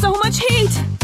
so much heat!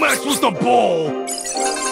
when I the ball.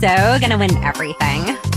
So gonna win everything.